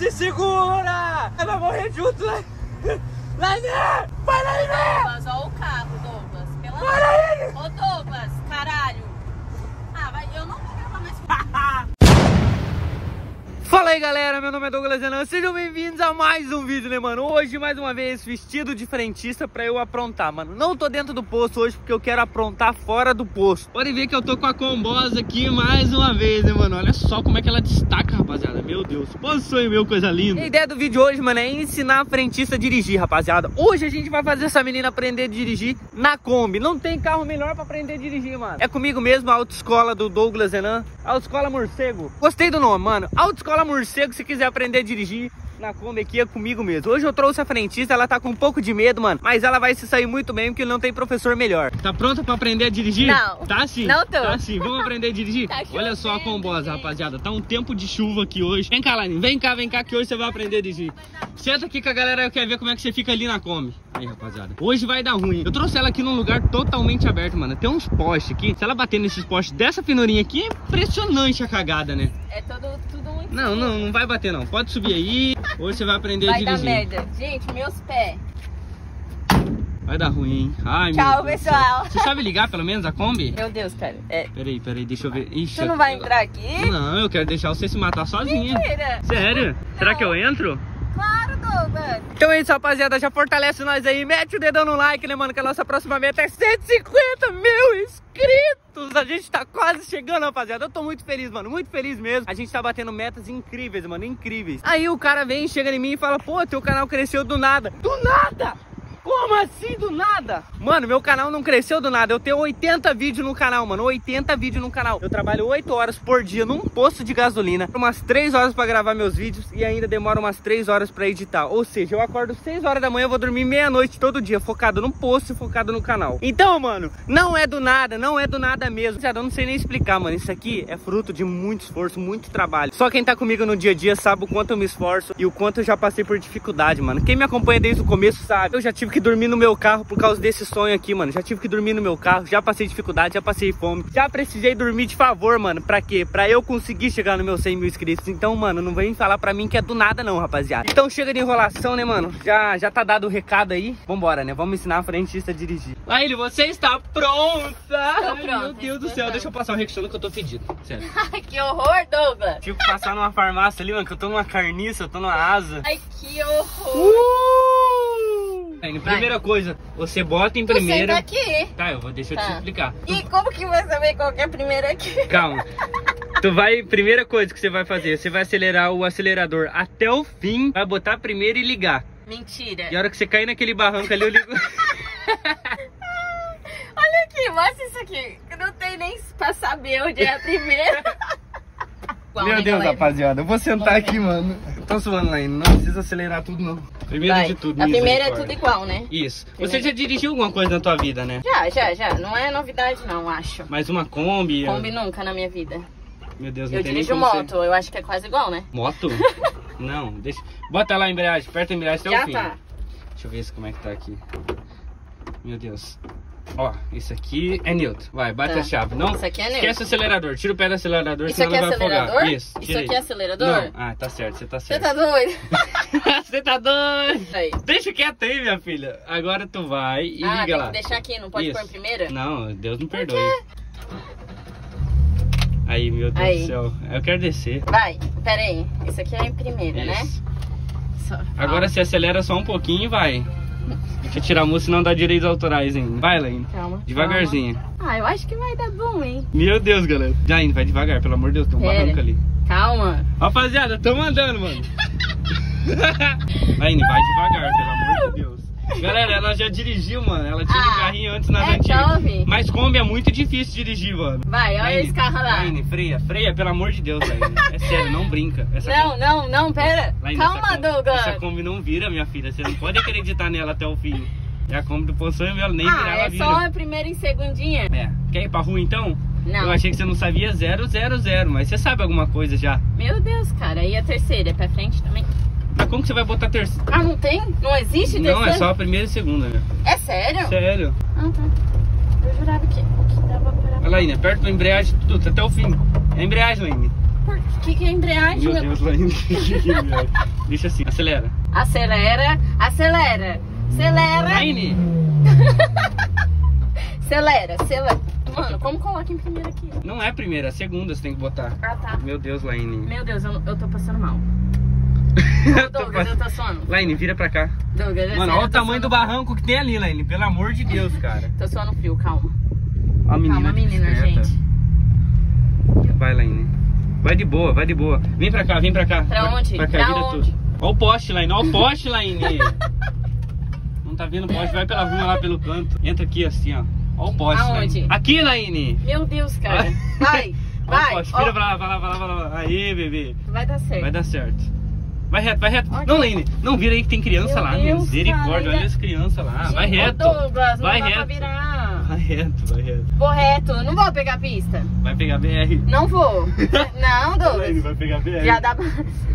Se segura! Vai morrer junto, né? Lainê! Vai, Lainê! Douglas, ó o carro, Douglas. Pela Para ele! Ô, Douglas, caralho. Ah, vai, eu não vou gravar mais. Fala aí galera, meu nome é Douglas Renan, sejam bem-vindos a mais um vídeo, né mano? Hoje, mais uma vez, vestido de frentista pra eu aprontar, mano. Não tô dentro do posto hoje porque eu quero aprontar fora do posto Podem ver que eu tô com a combosa aqui mais uma vez, né mano? Olha só como é que ela destaca, rapaziada, meu Deus sonho meu, coisa linda. A ideia do vídeo hoje, mano, é ensinar a frentista a dirigir, rapaziada. Hoje a gente vai fazer essa menina aprender a dirigir na Kombi. Não tem carro melhor pra aprender a dirigir, mano. É comigo mesmo, a autoescola do Douglas Renan Autoescola Morcego. Gostei do nome, mano. Autoescola Morcego, se quiser aprender a dirigir na Kombi aqui é comigo mesmo. Hoje eu trouxe a frentista, ela tá com um pouco de medo, mano. Mas ela vai se sair muito bem, porque não tem professor melhor. Tá pronta pra aprender a dirigir? Não. Tá sim. Não tô. Tá sim. Vamos aprender a dirigir? Tá Olha só a combosa, rapaziada. Tá um tempo de chuva aqui hoje. Vem cá, Laine. Vem cá, vem cá, que hoje você vai aprender a dirigir. Senta aqui que a galera quer ver como é que você fica ali na Kombi. Aí, rapaziada. Hoje vai dar ruim. Eu trouxe ela aqui num lugar totalmente aberto, mano. Tem uns postes aqui. Se ela bater nesses postes dessa finurinha aqui, é impressionante a cagada, né? É todo, tudo. Não, não, não vai bater não. Pode subir aí. Hoje você vai aprender Vai a dar dirigir. merda. Gente, meus pés. Vai dar ruim, hein? Ai, Tchau, pessoal. Você sabe ligar pelo menos a Kombi? Meu Deus, cara. É. Peraí, peraí, deixa eu ver. Ixi, Você não vai entrar aqui? Não, eu quero deixar você se matar sozinha. Mentira. Sério? Será que eu entro? Claro, Douglas. Então é isso, rapaziada. Já fortalece nós aí. Mete o dedão no like, né, mano? Que a nossa próxima meta é 150 mil inscritos. A gente tá quase chegando, rapaziada. Eu tô muito feliz, mano. Muito feliz mesmo. A gente tá batendo metas incríveis, mano. Incríveis. Aí o cara vem, chega em mim e fala: Pô, teu canal cresceu do nada. Do nada! Como assim do nada? Mano, meu canal não cresceu do nada. Eu tenho 80 vídeos no canal, mano. 80 vídeos no canal. Eu trabalho 8 horas por dia num posto de gasolina. Umas 3 horas pra gravar meus vídeos e ainda demora umas 3 horas pra editar. Ou seja, eu acordo 6 horas da manhã, eu vou dormir meia-noite todo dia, focado no posto e focado no canal. Então, mano, não é do nada, não é do nada mesmo. Eu não sei nem explicar, mano. Isso aqui é fruto de muito esforço, muito trabalho. Só quem tá comigo no dia a dia sabe o quanto eu me esforço e o quanto eu já passei por dificuldade, mano. Quem me acompanha desde o começo sabe. Eu já tive que dormir no meu carro por causa desse sonho aqui, mano. Já tive que dormir no meu carro, já passei dificuldade, já passei fome. Já precisei dormir de favor, mano. Pra quê? Pra eu conseguir chegar no meu 100 mil inscritos. Então, mano, não vem falar pra mim que é do nada não, rapaziada. Então chega de enrolação, né, mano? Já, já tá dado o recado aí. Vambora, né? Vamos ensinar a frentista a dirigir. Laíli, você está pronta? Ai, pronta, Meu Deus do céu, deixa eu passar o Rexona que eu tô fedido. Sério. Ai, que horror, Douglas. Tive que passar numa farmácia ali, mano, que eu tô numa carniça, eu tô numa asa. Ai, que horror. Uh! Aí, primeira coisa, você bota em primeira. senta aqui. Tá, eu vou deixar eu te Tá. explicar. Tu- E como que vai saber qual que é a primeira aqui? Calma. Tu vai, primeira coisa que você vai fazer, você vai acelerar o acelerador até o fim, vai botar primeiro e ligar. Mentira. E a hora que você cair naquele barranco ali, eu ligo. Olha aqui, mostra isso aqui. Eu não tem nem pra saber onde é a primeira. Meu né, Deus, rapaziada, eu vou sentar aqui, mano. Eu Tô suando lá ainda, não precisa acelerar tudo, não. Primeiro Vai. de tudo, A primeira é tudo igual, né? Isso. Primeiro. Você já dirigiu alguma coisa na tua vida, né? Já, já, já. Não é novidade, não, acho. Mais uma Kombi. Kombi nunca na minha vida. Meu Deus, não Eu dirijo moto, eu acho que é quase igual, né? Moto? não, deixa. Bota lá a embreagem, aperta a embreagem até Já o fim. tá. Deixa eu ver se como é que tá aqui. Meu Deus. Ó, isso aqui é neutro. Vai, bate Tá. a chave. Não, Isso aqui é neutro. esquece o acelerador. Tira o pé do acelerador, Isso senão aqui é vai acelerador? Isso, Isso aqui aí. é acelerador? Não. Ah, tá certo, você tá Você certo. tá doido? Você tá doido? Aí. Deixa quieto aí, minha filha. Agora tu vai e ah, liga tem lá. que deixar aqui, não pode Isso. pôr em primeira? Não, Deus me perdoe. Aí, meu Deus Aí. do céu. Eu quero descer. Vai, pera aí. Isso aqui é em primeira, né? Isso. Só- Agora você acelera só um pouquinho e vai. Deixa eu tirar a música, senão dá direitos autorais ainda. Vai, Laine. Calma. Devagarzinho. calma. Ah, eu acho que vai dar bom, hein? Meu Deus, galera. Já indo, vai devagar, pelo amor de Deus, tem um Pera. barranco ali. Calma. Rapaziada, tamo andando, mano. Laine, vai devagar, pelo amor de Deus. Galera, ela já dirigiu, mano. Ela tinha um Ah, carrinho antes nas é, antigas. chove. Mas Kombi é muito difícil dirigir, mano. Vai, olha Laine, esse carro lá. Laine, freia, freia, pelo amor de Deus, Laine. É sério, não brinca. Essa Não, não, não, pera. Laine, Calma, Kombi- Douglas. Essa Kombi não vira, minha filha. Você não pode acreditar nela até o fim. É a Kombi do Poção e ela nem virar, Ah, ela é vira. só a primeira e segundinha? É. Quer ir pra rua então? Não. Eu achei que você não sabia 000, mas você sabe alguma coisa já. Meu Deus, cara. E a terceira? É pra frente também? Mas como que você vai botar terceira? Ah, não tem? Não existe terceira? Não, é só a primeira e segunda, né? É sério? Sério. Ah, tá. Eu jurava que, que dava pra... Olha lá, Laine, aperta a embreagem tudo, até o fim. É a embreagem, Laine. Por que, que é embreagem? Meu Deus, Laine. Deixa assim, acelera. Acelera, acelera, acelera, Laine! acelera, acelera. Mano, como coloca em primeiro aqui? Não é a primeira, é a segunda você tem que botar. Ah, tá. Meu Deus, Laine. Meu Deus, eu, eu tô passando mal. Eu tô Douglas, eu tô suando. Laine, vira pra cá. Douglas, é Mano, olha o tamanho do barranco que tem ali, Laine. Pelo amor de Deus, cara. Tô suando frio, calma. Ó a menina. Calma, menina, gente. Vai, Laine. Vai de boa, vai de boa. Vem pra cá, vem pra cá. Pra Vai- onde? Pra cá, Pra vira onde? tudo. Ó o poste, Laine. Ó o poste, Laine. Não tá vendo o poste? Vai pela rua lá pelo canto. Entra aqui assim, ó. Ó o poste, Aonde? Laine. Aqui, Laine. Meu Deus, cara. Vai, Ó o vai. poste. ó, Vira pra lá, vai lá, vai lá, vai lá. Aí, bebê. Vai dar certo. Vai dar certo. Vai reto, vai reto. Olha. Não, Laine, não vira aí que tem criança Meu lá. Deus, Misericórdia, cara, olha as crianças lá. Gente, vai reto. Douglas, não vai dá pra reto. virar. Vai reto, vai reto. Vou reto, não vou pegar a pista. Vai pegar BR. Não vou. Não, Douglas. vai pegar BR. Já dá pra...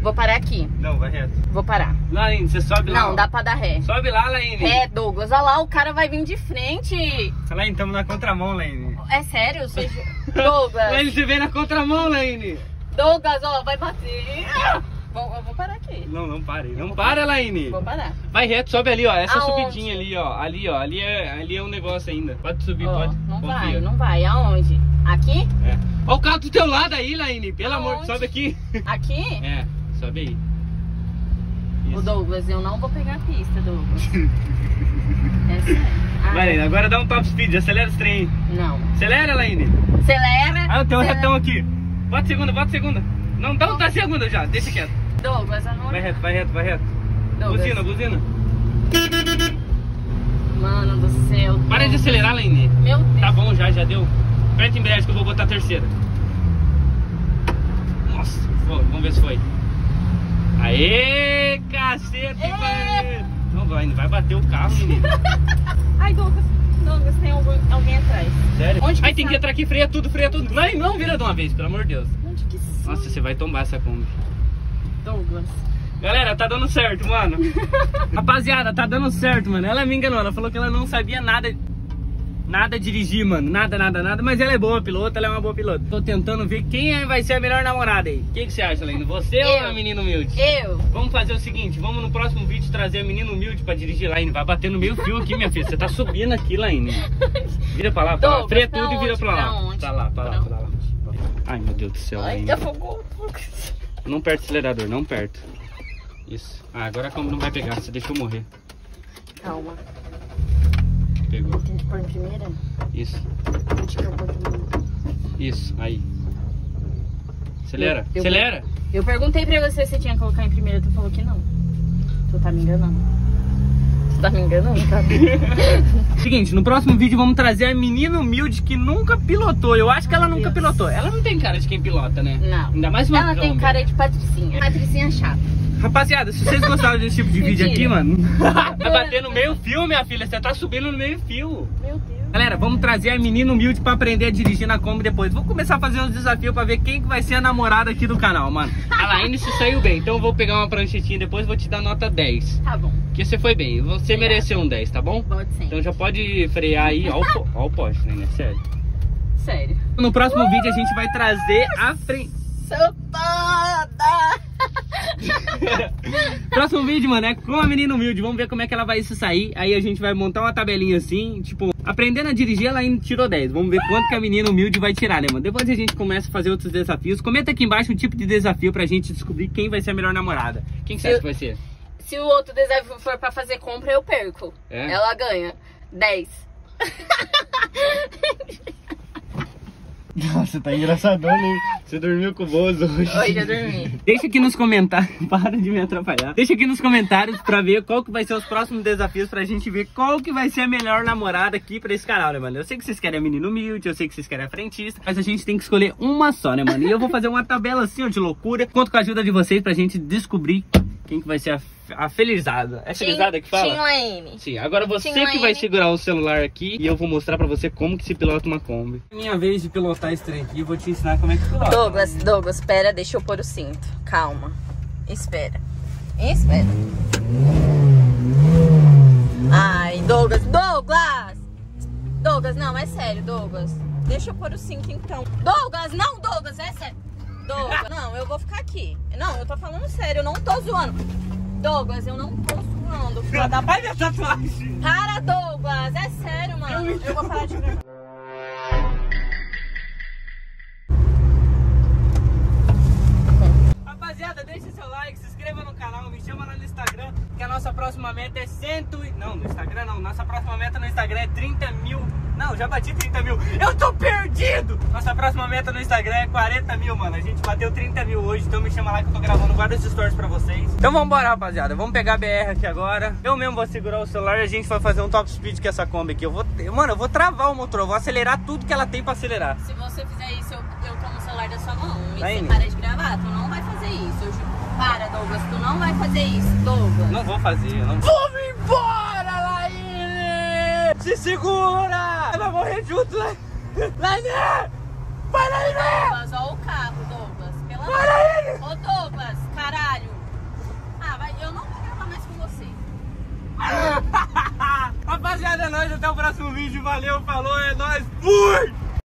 Vou parar aqui. Não, vai reto. Vou parar. Laine, você sobe lá. Não, ó. dá pra dar ré. Sobe lá, Laine. É, Douglas, olha lá, o cara vai vir de frente. Laine, estamos na contramão, Laine. É sério? Você... Douglas, Laine, você vem na contramão, Laine. Douglas, ó, vai bater. Vou, eu vou parar aqui. Não, não pare. Não para, Laine. Vou parar. Vai reto, sobe ali, ó. Essa Aonde? subidinha ali, ó. Ali, ó. Ali é, ali é um negócio ainda. Pode subir, Ó, pode. não confia. vai, não vai. Aonde? Aqui? É. Ó o carro do teu lado aí, Laine. Pelo amor, Aonde? sobe aqui. Aqui? É, sobe aí. O Isso. Douglas, eu não vou pegar a pista, Douglas. é sério. Ah, agora dá um top speed, acelera os trem. aí. Não. Acelera, Laine. Acelera. Ah, tem um retão aqui. Bota segunda, bota segunda. Não, dá outra segunda já, deixa quieto. Douglas, aonde? Vai reto, vai reto, vai reto. Douglas. Buzina, buzina. Mano do céu. Para de Douglas. acelerar, Laine. Meu Deus. Tá bom já, já deu. Aperta em embreagem que eu vou botar a terceira. Nossa, foi, vamos ver se foi. Aê, cacete, mano. Não vai, vai bater o carro, menino. Ai, Douglas. Douglas, tem algum, alguém atrás. Sério? Onde que Aí tem tá? que entrar aqui, freia tudo, freia tudo. Não, não vira de uma vez, pelo amor de Deus. Onde que? Nossa, você vai tombar essa Kombi. Douglas. Galera, tá dando certo, mano. Rapaziada, tá dando certo, mano. Ela me enganou, ela falou que ela não sabia nada. Nada dirigir, mano. Nada, nada, nada. Mas ela é boa piloto, ela é uma boa piloto. Tô tentando ver quem é- vai ser a melhor namorada aí. O que, que você acha, Lene? Você ou Eu. a menina humilde? Eu. Vamos fazer o seguinte, vamos no próximo vídeo trazer a menina humilde pra dirigir, Laine. Vai bater no meio fio aqui, minha filha. Você tá subindo aqui, Laine. Vira pra lá, pra lá. Freia tudo e vira pra lá. Pra lá, pra lá, Pra lá. Ai, meu Deus do céu, Ai, Laine. afogou. Não perto o acelerador, não perto. Isso. Ah, agora a não vai pegar, você deixou morrer. Calma. Pegou. Tem que pôr em primeira? Isso. Isso, aí. Acelera, Eu- eu- acelera. Eu perguntei pra você se tinha que colocar em primeira, tu falou que não. Tu tá me enganando. Tá me enganando, cara? Seguinte, no próximo vídeo vamos trazer a menina humilde que nunca pilotou. Eu acho que ela Meu nunca Deus. pilotou. Ela não tem cara de quem pilota, né? Não. Ainda mais uma Ela tem Kombi. cara de patricinha. Patricinha chata. Rapaziada, se vocês gostaram desse tipo de vídeo aqui, mano. Vai bater no meio fio, minha filha. Você tá subindo no meio fio. Meu Deus. Galera, vamos trazer a menina humilde pra aprender a dirigir na Kombi depois. Vou começar a fazer uns desafios pra ver quem que vai ser a namorada aqui do canal, mano. A Laine se saiu bem, então eu vou pegar uma pranchetinha depois e vou te dar nota 10. Tá bom. Porque você foi bem, você Obrigada. mereceu um 10, tá bom? Pode sim. Então já pode frear aí, ó o, ó o poste, né? Sério. Sério. No próximo vídeo a gente vai trazer a frente. Sou toda. Próximo vídeo, mano, é com a menina humilde. Vamos ver como é que ela vai se sair. Aí a gente vai montar uma tabelinha assim, tipo, aprendendo a dirigir, ela ainda tirou 10. Vamos ver quanto que a menina humilde vai tirar, né, mano? Depois a gente começa a fazer outros desafios. Comenta aqui embaixo um tipo de desafio pra gente descobrir quem vai ser a melhor namorada. Quem que você acha que vai ser? Se o outro desafio for pra fazer compra, eu perco. É? Ela ganha. 10. Nossa, tá engraçadão, hein? Você dormiu com o Bozo hoje. Hoje eu dormi. Deixa aqui nos comentários, para de me atrapalhar. Deixa aqui nos comentários pra ver qual que vai ser os próximos desafios pra gente ver qual que vai ser a melhor namorada aqui pra esse canal, né, mano? Eu sei que vocês querem a menina humilde, eu sei que vocês querem a frentista, mas a gente tem que escolher uma só, né, mano? E eu vou fazer uma tabela assim, ó, de loucura. Conto com a ajuda de vocês pra gente descobrir quem que vai ser a, a felizada. É felizada que fala? Sim, agora você que vai segurar o celular aqui e eu vou mostrar pra você como que se pilota uma Kombi. Minha vez de pilotar esse trem aqui, eu vou te ensinar como é que pilota. Douglas, Douglas, espera, deixa eu pôr o cinto. Calma. Espera. Espera. Ai, Douglas, Douglas! Douglas, não, é sério, Douglas. Deixa eu pôr o cinto então. Douglas, não, Douglas, é sério. Douglas, não, eu vou ficar aqui. Não, eu tô falando sério, eu não tô zoando. Douglas, eu não tô zoando. filha da Ai, minha tatuagem! Para, Douglas! É sério, mano. Eu vou parar de gravar. Rapaziada, deixa seu like, se inscreva no canal, me chama lá no Instagram, que a nossa próxima meta é cento e... Não, no Instagram não, nossa próxima meta no Instagram é 30 mil... Não, já bati 30 mil, eu tô perdido! Nossa próxima meta no Instagram é 40 mil, mano, a gente bateu 30 mil hoje, então me chama lá que eu tô gravando vários stories pra vocês. Então vambora, rapaziada, vamos pegar a BR aqui agora. Eu mesmo vou segurar o celular e a gente vai fazer um top speed com essa Kombi aqui. Eu vou, mano, eu vou travar o motor, eu vou acelerar tudo que ela tem pra acelerar. Se você fizer isso, eu, eu tomo o celular da sua mão. E você para de gravar. Tu não vai fazer isso. Eu juro. Para, Douglas. Tu não vai fazer isso, Douglas. Não vou fazer, eu não Vamos embora, Laine! Se segura! Vai morrer junto, Laine! Laine! Vai, Laine! Douglas, ó o carro, Douglas. Pela Vai, Laine! Ô, Douglas, caralho. Ah, vai, eu não vou gravar mais com você. Rapaziada, é nóis. Até o próximo vídeo. Valeu, falou, é nóis. Fui!